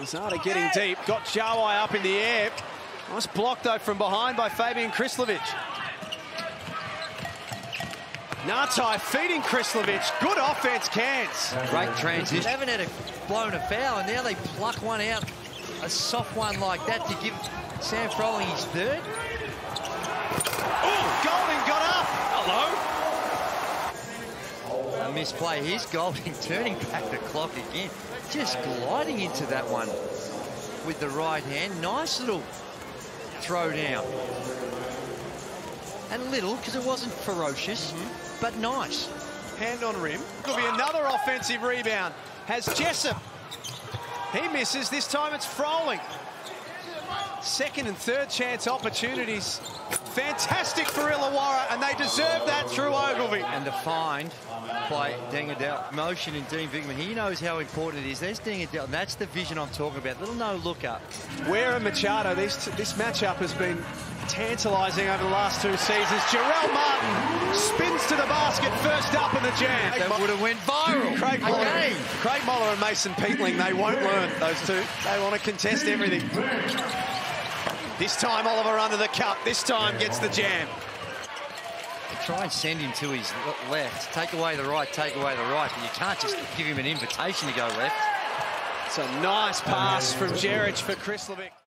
Mazada getting deep, got Jawai up in the air. Nice block though from behind by Fabijan Krslovic. Ngatai feeding Krslovic. Good offense, Cairns. Great transition. They haven't had a blown a foul, and now they pluck one out, a soft one like that to give Sam Froling his third. Oh, Misplay. Here's Goulding turning back the clock again. Just gliding into that one with the right hand. Nice little throw down. And little, because it wasn't ferocious, but nice. Hand on rim. Could be another offensive rebound. Has Jessup. He misses. This time it's Froling. Second and third chance opportunities. Fantastic for Illawarra, and they deserve that through Ogilvy. And the find by Deng Adel. Motion in Dean Vickerman. He knows how important it is. There's Deng Adel, and that's the vision I'm talking about. Little no look up. Ware and Machado, this, this matchup has been tantalising over the last two seasons. Jarell Martin spins to the basket first up in the jam. That would have went viral. Craig Moller, Again. Craig Moller and Mason Peatling, they won't learn, those two. They want to contest everything. This time Oliver under the cup. This time gets the jam. Try and send him to his left. Take away the right, take away the right. But you can't just give him an invitation to go left. It's a nice pass from Jeric for Krslovic.